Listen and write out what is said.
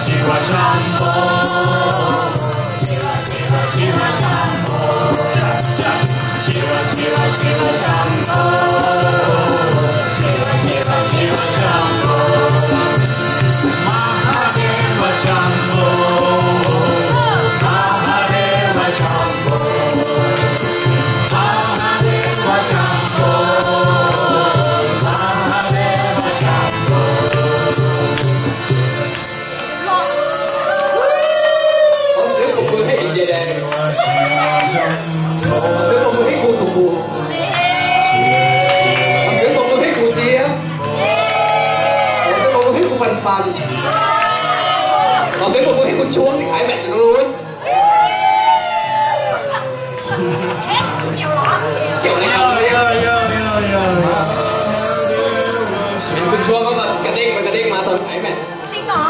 喜欢唱歌，喜欢喜欢喜欢唱歌，喜欢喜欢喜欢唱歌。 ซื้อผมมือให้ครูสุภูผมซื้อผมมือให้ครูเจี๊ยบผมซื้อผมมือให้ครูปันปันผมซื้อผมมือให้คุณช่วงที่ขายแบตอยู่ตรงนู้นเกี่ยวอะไรกันไม่ได้เห็นคุณชวงเขาแบบกระเด้งไปกระเด้งมาตอนขายแบตจริงเหรอ